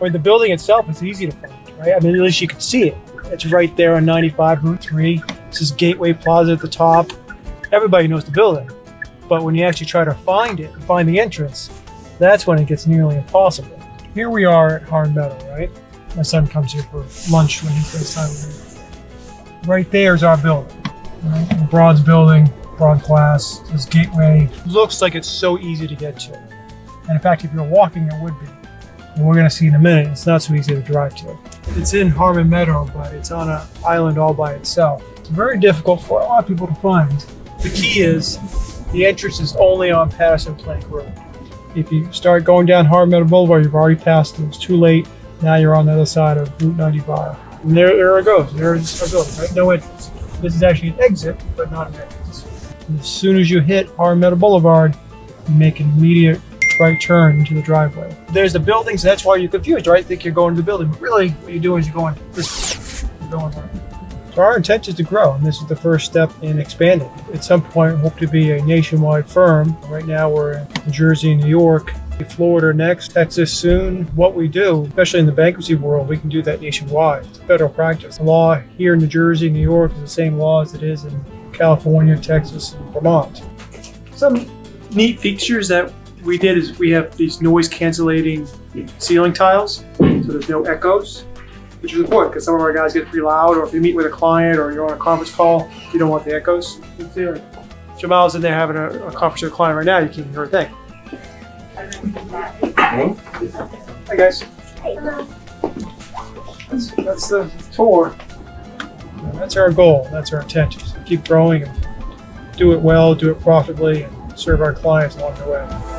I mean, the building itself is easy to find, right? I mean, at least you can see it. It's right there on 95 Route 3. This is Gateway Plaza at the top. Everybody knows the building. But when you actually try to find it and find the entrance, that's when it gets nearly impossible. Here we are at Harmon Meadow, right? My son comes here for lunch when he spends time with me. Right there is our building. Right? Building, broad glass, this gateway. Looks like it's so easy to get to. And in fact, if you're walking, it would be. We're going to see in a minute, it's not so easy to drive to. It's in Harmon Meadow, but it's on an island all by itself. It's very difficult for a lot of people to find. The key is the entrance is only on Paterson Plank Road. If you start going down Harmon Meadow Boulevard, you've already passed it. It's too late. Now you're on the other side of Route 95. And there, there it goes. There's our building, right? No entrance. This is actually an exit, but not an entrance. And as soon as you hit Harmon Meadow Boulevard, you make an immediate right turn into the driveway. There's the buildings, that's why you're confused, right? Think you're going to the building, but really what you're doing is you're going this you're going right. So our intent is to grow, and this is the first step in expanding. At some point, we hope to be a nationwide firm. Right now, we're in New Jersey, New York, Florida next, Texas soon. What we do, especially in the bankruptcy world, we can do that nationwide. It's federal practice. The law here in New Jersey, New York is the same law as it is in California, Texas, and Vermont. Some neat features that we did is we have these noise cancellating ceiling tiles, so there's no echoes, which is important because some of our guys get pretty loud, or if you meet with a client or you're on a conference call, you don't want the echoes. Jamal's in there having a, a conference with a client right now, you can't hear a thing. Hi guys. That's, that's the tour. That's our goal. That's our intent. Just keep growing and do it well, do it profitably, and serve our clients along the way.